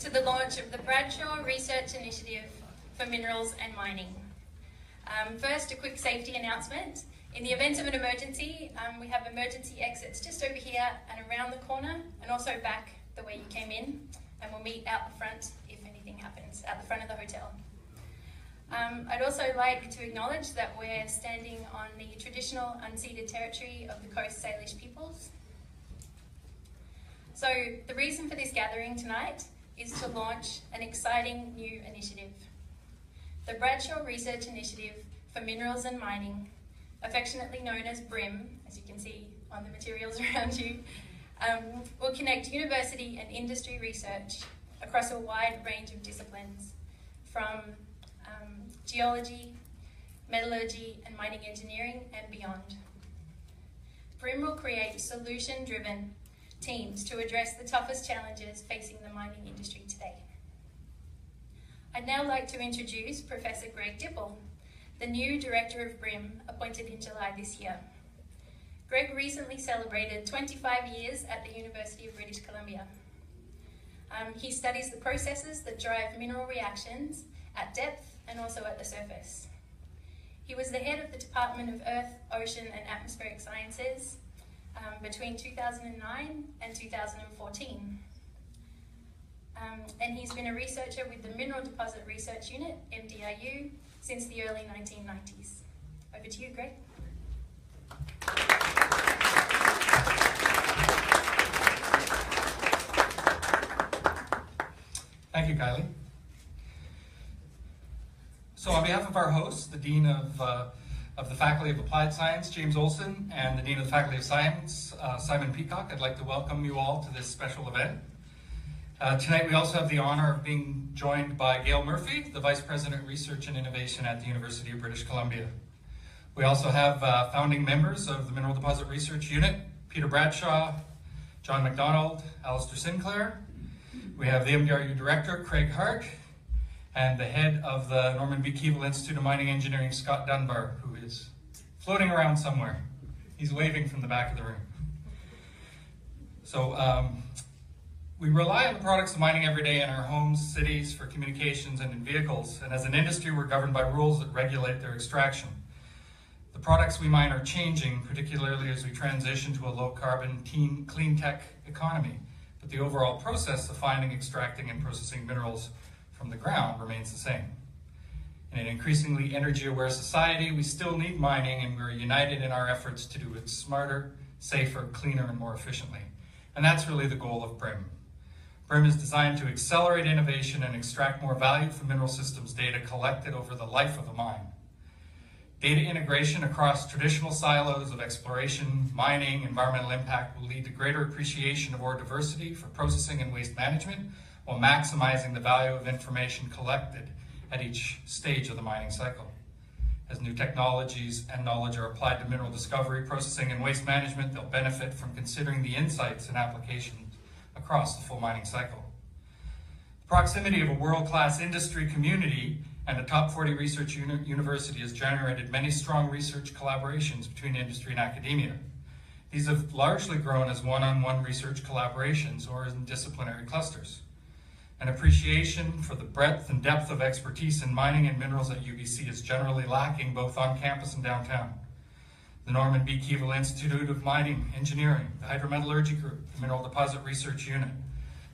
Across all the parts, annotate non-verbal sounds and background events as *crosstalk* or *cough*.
to the launch of the Bradshaw Research Initiative for Minerals and Mining. Um, first, a quick safety announcement. In the event of an emergency, um, we have emergency exits just over here and around the corner, and also back the way you came in, and we'll meet out the front if anything happens, out the front of the hotel. Um, I'd also like to acknowledge that we're standing on the traditional unceded territory of the Coast Salish peoples. So the reason for this gathering tonight is to launch an exciting new initiative. The Bradshaw Research Initiative for Minerals and Mining, affectionately known as BRIMM, as you can see on the materials *laughs* around you, um, will connect university and industry research across a wide range of disciplines, from um, geology, metallurgy, and mining engineering, and beyond. BRIMM will create solution-driven teams to address the toughest challenges facing the mining industry today. I'd now like to introduce Professor Greg Dipple, the new Director of BRIMM appointed in July this year. Greg recently celebrated 25 years at the University of British Columbia. Um, he studies the processes that drive mineral reactions at depth and also at the surface. He was the head of the Department of Earth, Ocean and Atmospheric Sciences um, between 2009 and 2014. Um, and he's been a researcher with the Mineral Deposit Research Unit, MDRU, since the early 1990s. Over to you, Greg. Thank you, Kylie. So on behalf of our hosts, the Dean of, uh, of the Faculty of Applied Science, James Olson, and the Dean of the Faculty of Science, uh, Simon Peacock, I'd like to welcome you all to this special event. Uh, tonight we also have the honor of being joined by Gail Murphy, the Vice President Research and Innovation at the University of British Columbia. We also have uh, founding members of the Mineral Deposit Research Unit, Peter Bradshaw, John McDonald, Alistair Sinclair. We have the MDRU Director, Craig Hart, and the head of the Norman B. Keevil Institute of Mining Engineering, Scott Dunbar, who is floating around somewhere. He's waving from the back of the room. So um, we rely on the products of mining every day in our homes, cities, for communications, and in vehicles. And as an industry, we're governed by rules that regulate their extraction. The products we mine are changing, particularly as we transition to a low carbon, clean tech economy. But the overall process of finding, extracting, and processing minerals from the ground remains the same. In an increasingly energy aware society, we still need mining and we're united in our efforts to do it smarter, safer, cleaner, and more efficiently. And that's really the goal of BRIMM. BRIMM is designed to accelerate innovation and extract more value from mineral systems data collected over the life of a mine. Data integration across traditional silos of exploration, mining, environmental impact will lead to greater appreciation of ore diversity for processing and waste management while maximizing the value of information collected at each stage of the mining cycle. As new technologies and knowledge are applied to mineral discovery, processing, and waste management, they'll benefit from considering the insights and applications across the full mining cycle. The proximity of a world-class industry community and a top 40 research uni university has generated many strong research collaborations between industry and academia. These have largely grown as one-on-one -on -one research collaborations or in disciplinary clusters. An appreciation for the breadth and depth of expertise in mining and minerals at UBC is generally lacking both on campus and downtown. The Norman B. Keevil Institute of Mining Engineering, the Hydrometallurgy Group, the Mineral Deposit Research Unit,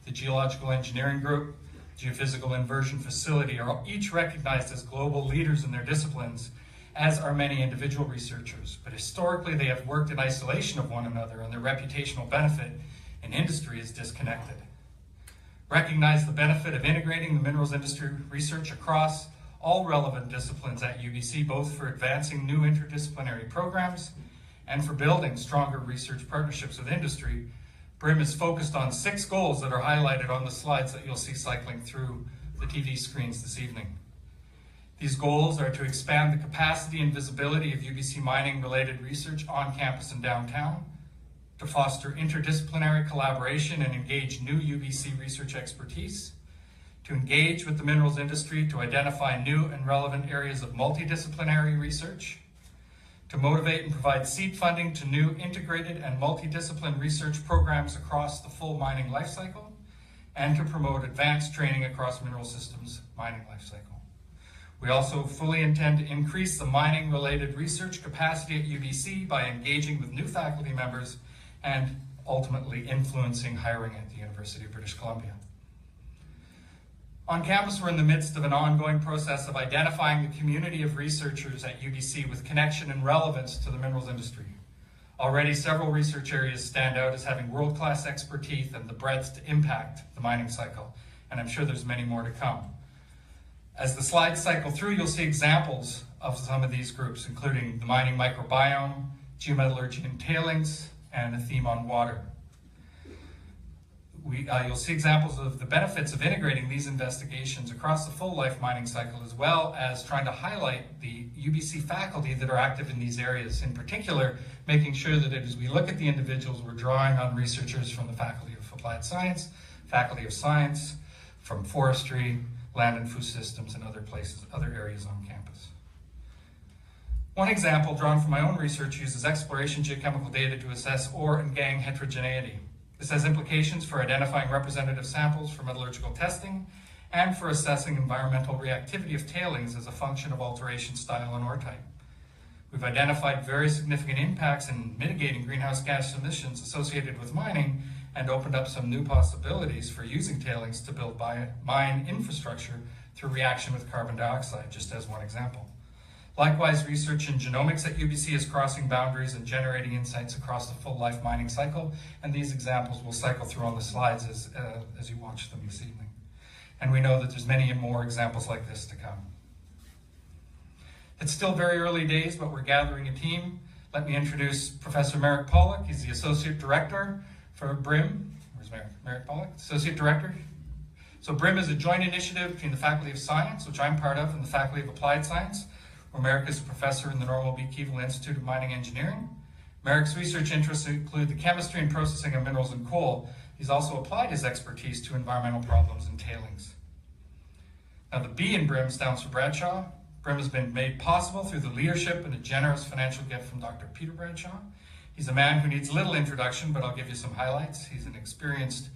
the Geological Engineering Group, Geophysical Inversion Facility are each recognized as global leaders in their disciplines, as are many individual researchers. But historically, they have worked in isolation of one another, and their reputational benefit in industry is disconnected. Recognize the benefit of integrating the minerals industry research across all relevant disciplines at UBC, both for advancing new interdisciplinary programs and for building stronger research partnerships with industry BRIMM is focused on six goals that are highlighted on the slides that you'll see cycling through the TV screens this evening. These goals are to expand the capacity and visibility of UBC mining related research on campus and downtown, to foster interdisciplinary collaboration and engage new UBC research expertise, to engage with the minerals industry to identify new and relevant areas of multidisciplinary research, to motivate and provide seed funding to new integrated and multidiscipline research programs across the full mining lifecycle, and to promote advanced training across mineral systems mining lifecycle. We also fully intend to increase the mining related research capacity at UBC by engaging with new faculty members and ultimately influencing hiring at the University of British Columbia. On campus, we're in the midst of an ongoing process of identifying the community of researchers at UBC with connection and relevance to the minerals industry. Already, several research areas stand out as having world class expertise and the breadth to impact the mining cycle, and I'm sure there's many more to come. As the slides cycle through, you'll see examples of some of these groups, including the mining microbiome, geometallurgy and tailings, and a theme on water. We, uh, you'll see examples of the benefits of integrating these investigations across the full life mining cycle, as well as trying to highlight the UBC faculty that are active in these areas. In particular, making sure that as we look at the individuals, we're drawing on researchers from the Faculty of Applied Science, Faculty of Science, from Forestry, land and food systems, and other places, other areas on campus. One example drawn from my own research uses exploration geochemical data to assess ore and gangue heterogeneity. This has implications for identifying representative samples for metallurgical testing and for assessing environmental reactivity of tailings as a function of alteration style and ore type. We've identified very significant impacts in mitigating greenhouse gas emissions associated with mining and opened up some new possibilities for using tailings to build mine infrastructure through reaction with carbon dioxide, just as one example. Likewise, research in genomics at UBC is crossing boundaries and generating insights across the full life mining cycle, and these examples will cycle through on the slides as, uh, as you watch them this evening. And we know that there's many more examples like this to come. It's still very early days, but we're gathering a team. Let me introduce Professor Marek Pawlik. He's the Associate Director for BRIMM. Where's Marek? Marek Pawlik, Associate Director. So BRIMM is a joint initiative between the Faculty of Science, which I'm part of, and the Faculty of Applied Science, Marek is a professor in the Norman B. Keevil Institute of Mining Engineering. Marek's research interests include the chemistry and processing of minerals and coal. He's also applied his expertise to environmental problems and tailings. Now, the B in BRIMM stands for Bradshaw. BRIMM has been made possible through the leadership and a generous financial gift from Dr. Peter Bradshaw. He's a man who needs little introduction, but I'll give you some highlights. He's an experienced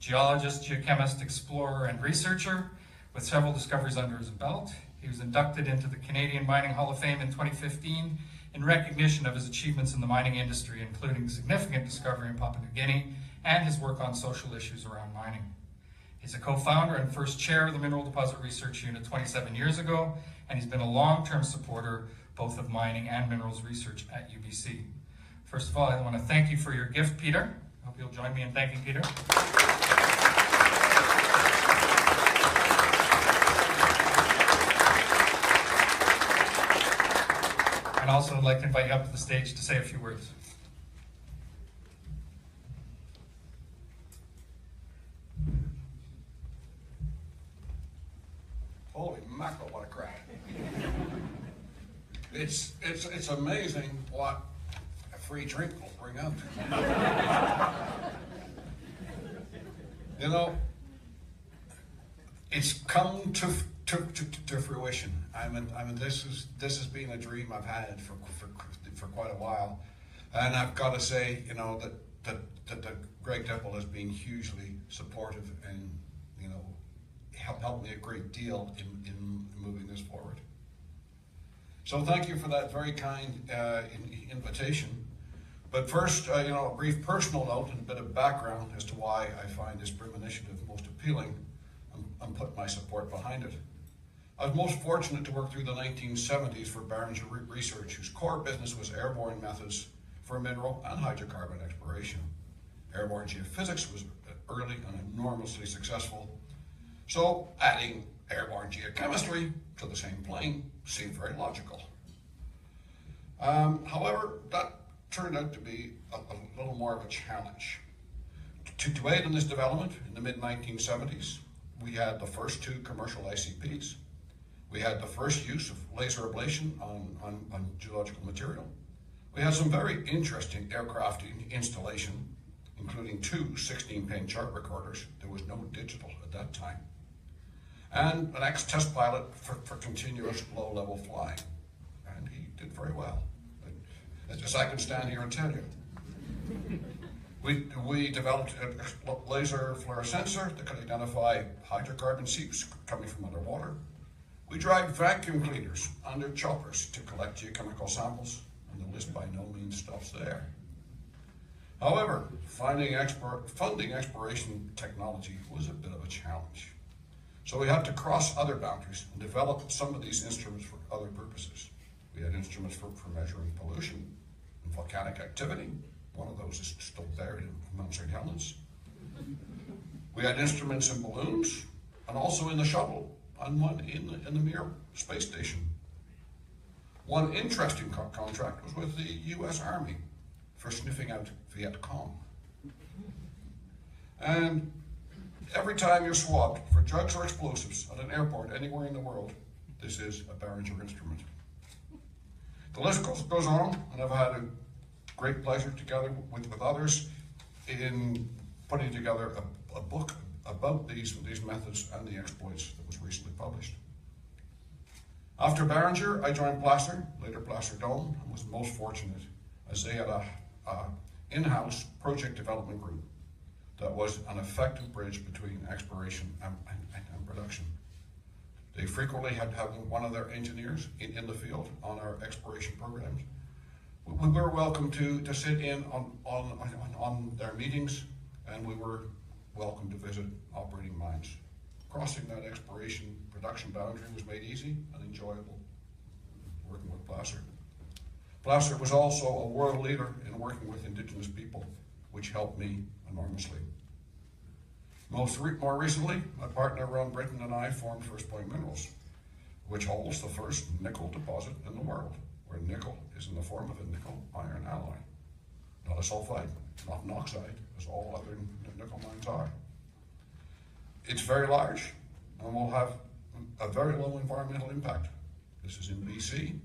geologist, geochemist, explorer, and researcher with several discoveries under his belt. He was inducted into the Canadian Mining Hall of Fame in 2015 in recognition of his achievements in the mining industry, including significant discovery in Papua New Guinea and his work on social issues around mining. He's a co-founder and first chair of the Mineral Deposit Research Unit 27 years ago, and he's been a long-term supporter both of mining and minerals research at UBC. First of all, I want to thank you for your gift, Peter. I hope you'll join me in thanking Peter. I'd also like to invite you up to the stage to say a few words. Holy mackerel, what a crowd. it's, it's, it's amazing what a free drink will bring out. you know, it's come to, to, to, I mean, I mean, this is this has been a dream I've had for, for, for quite a while, and I've got to say, you know, that that, that, that Greg Dipple has been hugely supportive and you know helped helped me a great deal in, in moving this forward. So thank you for that very kind uh, in, invitation. But first, uh, you know, a brief personal note and a bit of background as to why I find this BRIMM initiative most appealing and, and put my support behind it. I was most fortunate to work through the 1970s for Barringer Research, whose core business was airborne methods for mineral and hydrocarbon exploration. Airborne geophysics was early and enormously successful. So adding airborne geochemistry to the same plane seemed very logical. Um, however, that turned out to be a, a little more of a challenge. To, to aid in this development in the mid 1970s, we had the first two commercial ICPs. We had the first use of laser ablation on, on, on geological material. We had some very interesting aircraft installation, including two 16 pin chart recorders. There was no digital at that time. And an ex test pilot for, for continuous low level flying. And he did very well as I can stand here and tell you. We, we developed a laser fluorescensor that could identify hydrocarbon seeps coming from underwater. We drive vacuum cleaners under choppers to collect geochemical samples, and the list by no means stops there. However, finding export, funding exploration technology was a bit of a challenge. So we had to cross other boundaries and develop some of these instruments for other purposes. We had instruments for, for measuring pollution and volcanic activity. One of those is still buried in Mount St. Helens. We had instruments in balloons and also in the shuttle and one in the, in the Mir space station. One interesting co- contract was with the US Army for sniffing out Viet Cong. And every time you're swabbed for drugs or explosives at an airport anywhere in the world, this is a Barringer instrument. The list goes, goes on, and I've had a great pleasure together with, with others in putting together a, a book about these, these methods and the exploits that was published. After Barringer, I joined Placer, later Placer Dome, and was most fortunate as they had a, a in-house project development group that was an effective bridge between exploration and, and, and production. They frequently had one of their engineers in, in the field on our exploration programs. We, we were welcome to, to sit in on, on, on, on their meetings, and we were welcome to visit operating mines. Crossing that exploration production boundary was made easy and enjoyable working with Placer. Placer was also a world leader in working with Indigenous people, which helped me enormously. Most re- more recently, my partner Ron Britten and I formed First Point Minerals, which holds the first nickel deposit in the world, where nickel is in the form of a nickel iron alloy, not a sulfide, not an oxide, as all other nickel mines are. It's very large and will have a very low environmental impact. This is in BC,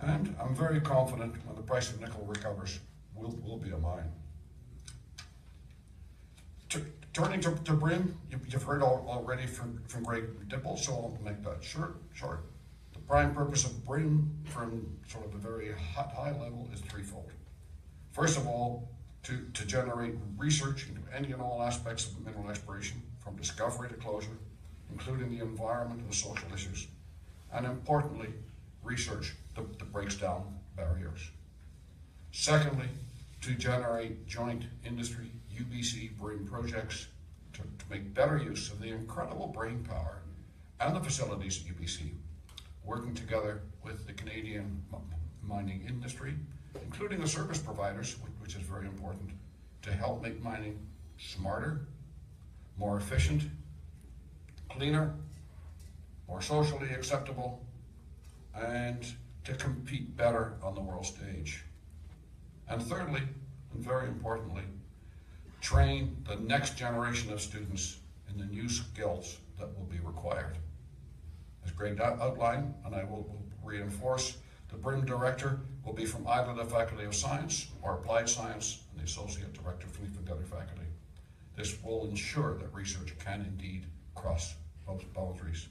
and I'm very confident when the price of nickel recovers, we'll, we'll be a mine. T- Turning to, to BRIMM, you- you've heard al- already from, from Greg Dipple, so I'll make that short, short. The prime purpose of BRIMM from sort of a very high, high level is threefold. First of all, to, to generate research into any and all aspects of mineral exploration, from discovery to closure, including the environment and social issues. And importantly, research that, that breaks down barriers. Secondly, to generate joint industry UBC brain projects to, to make better use of the incredible brain power and the facilities at UBC, working together with the Canadian mining industry, including the service providers, wh- which is very important, to help make mining smarter, more efficient, cleaner, more socially acceptable, and to compete better on the world stage. And thirdly, and very importantly, train the next generation of students in the new skills that will be required. As Greg outlined, and I will reinforce, the BRIMM director will be from either the Faculty of Science or Applied Science, and the associate director from the faculty. This will ensure that research can indeed cross boundaries.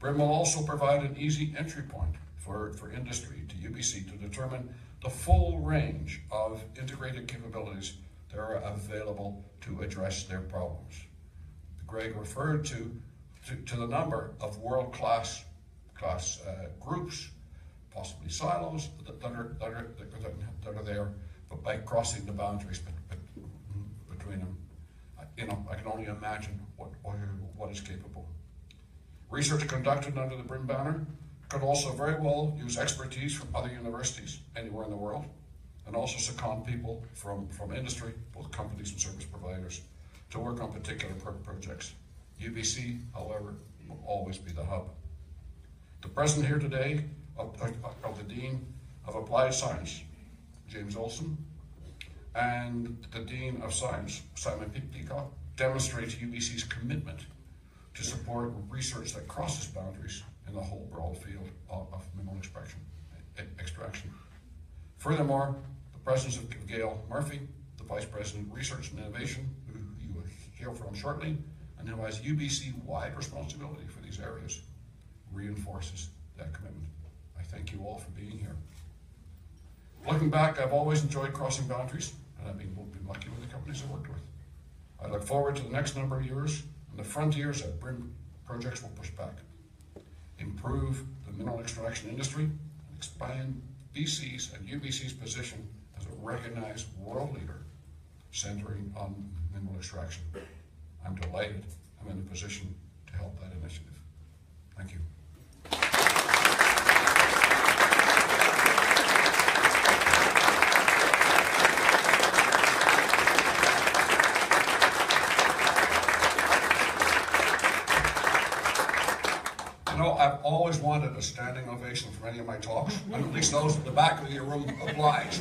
BRIMM will also provide an easy entry point for, for industry to UBC to determine the full range of integrated capabilities that are available to address their problems. Greg referred to, to, to the number of world-class class, uh, groups, possibly silos that, that, are, that, are, that are there, but by crossing the boundaries bet- bet- between them, I- I can only imagine what, what, is capable. Research conducted under the BRIMM banner could also very well use expertise from other universities anywhere in the world, and also second people from, from industry, both companies and service providers, to work on particular pro- projects. UBC, however, will always be the hub. The present here today of, of, of the Dean of Applied Science, James Olson, and the Dean of Science, Simon Pe- Peacock, demonstrates UBC's commitment to support research that crosses boundaries in the whole broad field of, of mineral extraction. extraction. Furthermore, the presence of Gail Murphy, the Vice President of Research and Innovation, who you will hear from shortly, and who has UBC-wide responsibility for these areas, reinforces that commitment. I thank you all for being here. Looking back, I've always enjoyed crossing boundaries and I've been, been lucky with the companies I've worked with. I look forward to the next number of years and the frontiers that BRIMM projects will push back, improve the mineral extraction industry, and expand BC's and UBC's position as a recognized world leader centering on mineral extraction. I'm delighted I'm in a position to help that initiative. Thank you. You know, I've always wanted a standing ovation for any of my talks, and at least those at the back of your room oblige.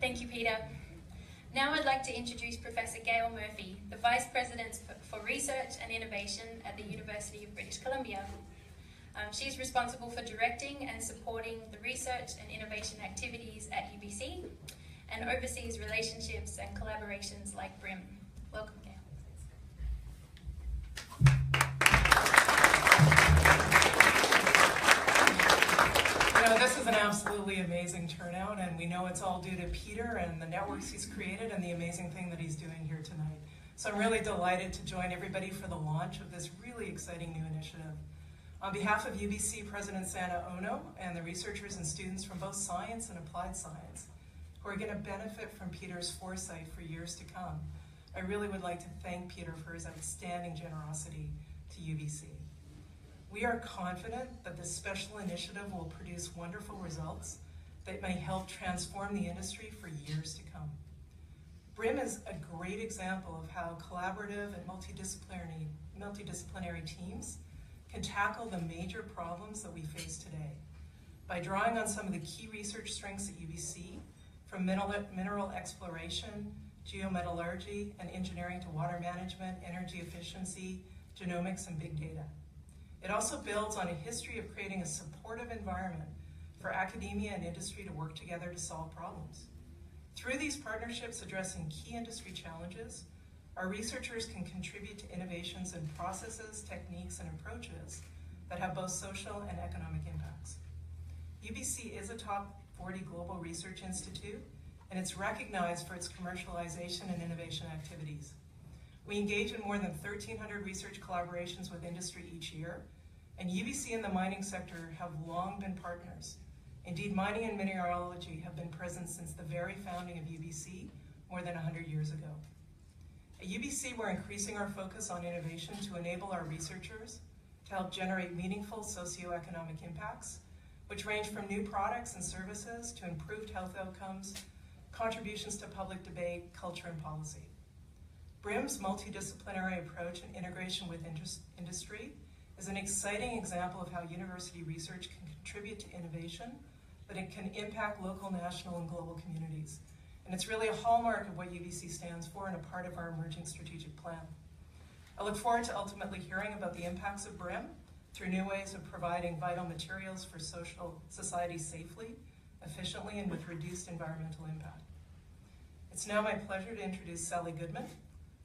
Thank you, Peter. Now I'd like to introduce Professor Gail Murphy, the Vice President for Research and Innovation at the University of British Columbia. Um, she's responsible for directing and supporting the research and innovation activities at UBC and oversees relationships and collaborations like BRIMM. Welcome, Gail. You know, this is an absolutely amazing turnout, and we know it's all due to Peter and the networks he's created and the amazing thing that he's doing here tonight. So I'm really delighted to join everybody for the launch of this really exciting new initiative. On behalf of UBC President Santa Ono and the researchers and students from both science and applied science, who are going to benefit from Peter's foresight for years to come, I really would like to thank Peter for his outstanding generosity to UBC. We are confident that this special initiative will produce wonderful results that may help transform the industry for years to come. BRIMM is a great example of how collaborative and multidisciplinary, multidisciplinary teams can tackle the major problems that we face today by drawing on some of the key research strengths at UBC, from mineral, exploration, geometallurgy, and engineering to water management, energy efficiency, genomics, and big data. It also builds on a history of creating a supportive environment for academia and industry to work together to solve problems. Through these partnerships addressing key industry challenges, our researchers can contribute to innovations in processes, techniques, and approaches that have both social and economic impacts. UBC is a top 40 global research institute, and it's recognized for its commercialization and innovation activities. We engage in more than 1,300 research collaborations with industry each year, and UBC and the mining sector have long been partners. Indeed, mining and mineralogy have been present since the very founding of UBC more than 100 years ago. At UBC, we're increasing our focus on innovation to enable our researchers to help generate meaningful socioeconomic impacts, which range from new products and services to improved health outcomes, contributions to public debate, culture, and policy. BRIMM's multidisciplinary approach and integration with industry is an exciting example of how university research can contribute to innovation, but it can impact local, national, and global communities. And it's really a hallmark of what UBC stands for and a part of our emerging strategic plan. I look forward to ultimately hearing about the impacts of BRIMM through new ways of providing vital materials for social society safely, efficiently, and with reduced environmental impact. It's now my pleasure to introduce Sally Goodman,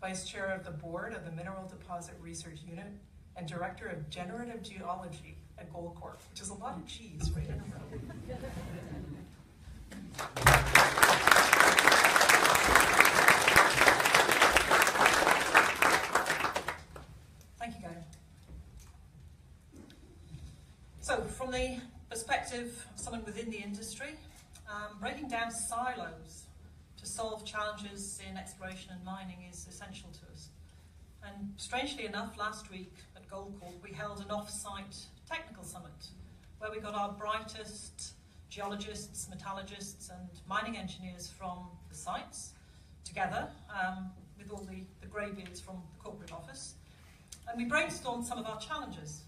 Vice Chair of the Board of the Mineral Deposit Research Unit and Director of Generative Geology at Goldcorp, which is a lot of G's right in a row. Thank you, Gail. So, from the perspective of someone within the industry, um, breaking down silos to solve challenges in exploration and mining is essential to us. And strangely enough, last week at Goldcorp, we held an off-site technical summit where we got our brightest geologists, metallurgists, and mining engineers from the sites together um, with all the, the greybeards from the corporate office. And we brainstormed some of our challenges.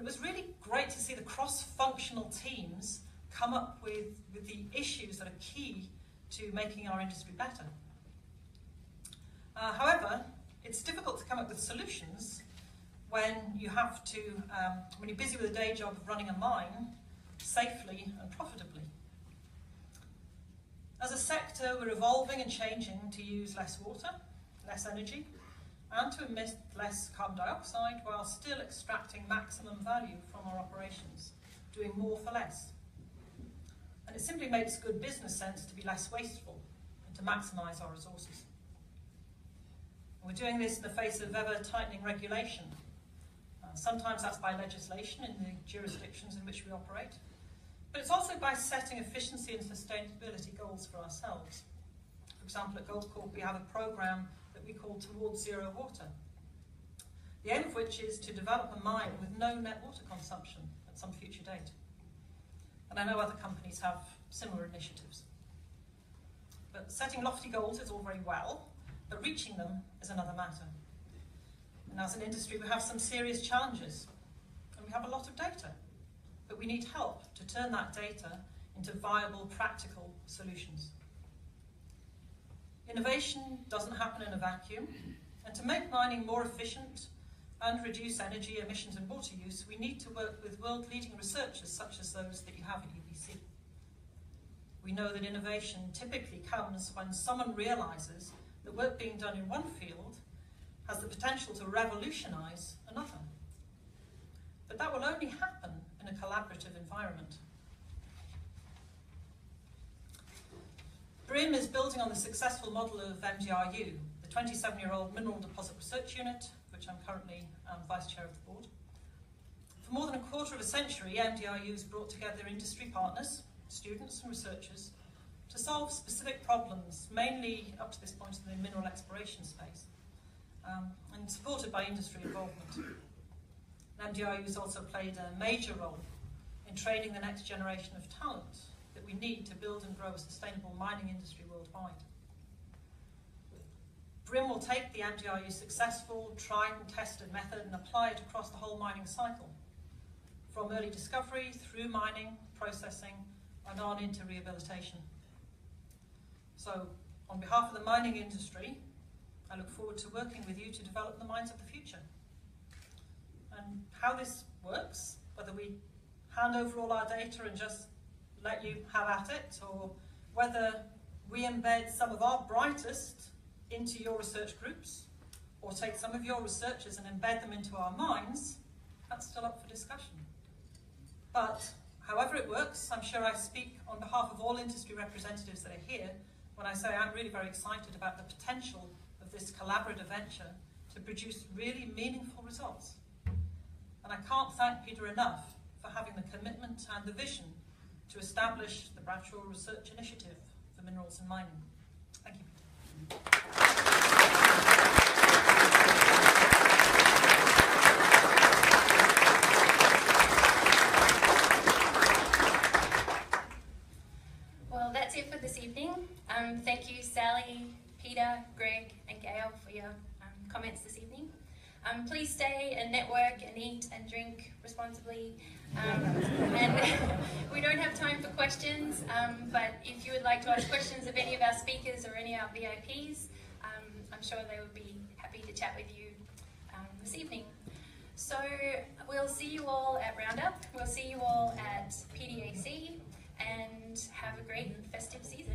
It was really great to see the cross-functional teams come up with, with the issues that are key to making our industry better. Uh, however, it's difficult to come up with solutions when you have to, um, when you're busy with a day job of running a mine safely and profitably. As a sector, we're evolving and changing to use less water, less energy, and to emit less carbon dioxide while still extracting maximum value from our operations, doing more for less. And it simply makes good business sense to be less wasteful and to maximise our resources. And we're doing this in the face of ever tightening regulation. Uh, sometimes that's by legislation in the jurisdictions in which we operate, but it's also by setting efficiency and sustainability goals for ourselves. For example, at Goldcorp, we have a programme that we call Towards Zero Water. The aim of which is to develop a mine with no net water consumption at some future date. And I know other companies have similar initiatives. But setting lofty goals is all very well, but reaching them is another matter. And as an industry, we have some serious challenges, and we have a lot of data, but we need help to turn that data into viable, practical solutions. Innovation doesn't happen in a vacuum, and to make mining more efficient and reduce energy emissions and water use, we need to work with world-leading researchers such as those that you have at UBC. We know that innovation typically comes when someone realises that work being done in one field has the potential to revolutionise another. But that will only happen in a collaborative environment. BRIMM is building on the successful model of MDRU, the 27-year-old Mineral Deposit Research Unit, which I'm currently um, Vice Chair of the Board. For more than a quarter of a century, MDRU has brought together industry partners, students and researchers to solve specific problems, mainly up to this point in the mineral exploration space, um, and supported by industry involvement. MDRU has also played a major role in training the next generation of talent we need to build and grow a sustainable mining industry worldwide. BRIMM will take the MDRU successful, tried and tested method and apply it across the whole mining cycle, from early discovery through mining, processing, and on into rehabilitation. So, on behalf of the mining industry, I look forward to working with you to develop the mines of the future. And how this works, whether we hand over all our data and just let you have at it, or whether we embed some of our brightest into your research groups, or take some of your researchers and embed them into our minds, that's still up for discussion. But however it works, I'm sure I speak on behalf of all industry representatives that are here when I say I'm really very excited about the potential of this collaborative venture to produce really meaningful results. And I can't thank Peter enough for having the commitment and the vision to establish the Bradshaw Research Initiative for Minerals and Mining. Thank you, Well, that's it for this evening. Um, thank you, Sally, Peter, Greg, and Gail for your um, comments this evening. Um, please stay and network and eat and drink responsibly. Um, and *laughs* we don't have time for questions, um, but if you would like to ask questions of any of our speakers or any of our VIPs, um, I'm sure they would be happy to chat with you um, this evening. So we'll see you all at Roundup. We'll see you all at PDAC and have a great festive season.